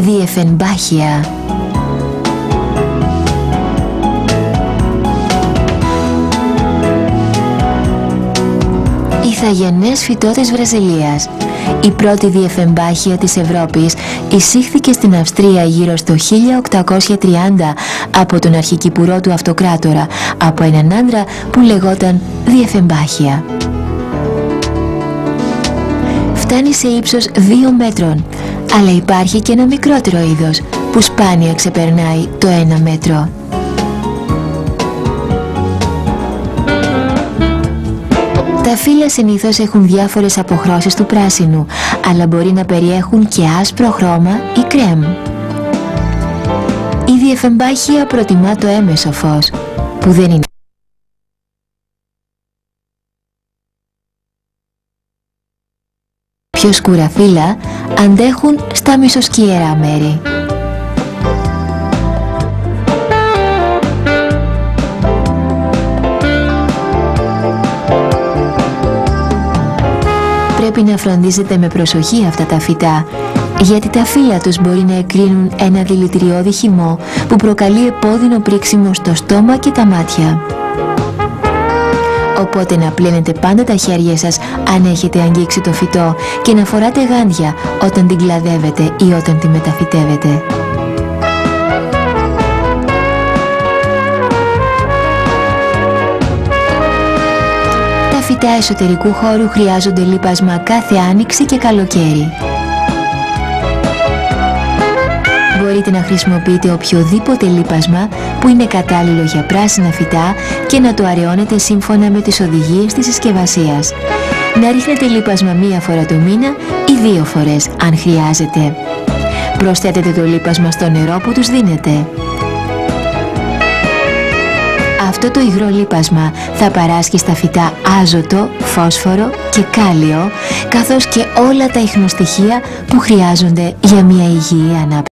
Διεφενμπάχια Ιθαγενές φυτό της Βραζιλίας. Η πρώτη διεφεμπάχια της Ευρώπης εισήχθηκε στην Αυστρία γύρω στο 1830 από τον αρχικυπουρό του αυτοκράτορα από έναν άντρα που λεγόταν Διεφεμπάχια. Φτάνει σε ύψος 2 μέτρων, αλλά υπάρχει και ένα μικρότερο είδος που σπάνια ξεπερνάει το 1 μέτρο. Τα φύλλα συνήθως έχουν διάφορες αποχρώσεις του πράσινου, αλλά μπορεί να περιέχουν και άσπρο χρώμα ή κρέμ. Η διεφεμπάχια προτιμά το έμεσο φως, που δεν είναι πιο σκούρα φύλλα αντέχουν στα μισοσκιερά μέρη. πρέπει να φροντίζετε με προσοχή αυτά τα φυτά, γιατί τα φύλλα τους μπορεί να εκρίνουν ένα δηλητηριώδη χυμό που προκαλεί επώδυνο πρίξιμο στο στόμα και τα μάτια. Οπότε να πλένετε πάντα τα χέρια σας αν έχετε αγγίξει το φυτό και να φοράτε γάντια όταν την κλαδεύετε ή όταν τη μεταφυτεύετε. φυτά εσωτερικού χώρου χρειάζονται λίπασμα κάθε άνοιξη και καλοκαίρι. Μπορείτε να χρησιμοποιείτε οποιοδήποτε λίπασμα που είναι κατάλληλο για πράσινα φυτά και να το αραιώνετε σύμφωνα με τις οδηγίες της συσκευασίας. Να ρίχνετε λίπασμα μία φορά το μήνα ή δύο φορές αν χρειάζεται. Προσθέτετε το λίπασμα στο νερό που τους δίνετε. Αυτό το υγρό λίπασμα θα παράσχει στα φυτά άζωτο, φόσφορο και κάλιο, καθώς και όλα τα ιχνοστοιχεία που χρειάζονται για μια υγιή ανάπτυξη.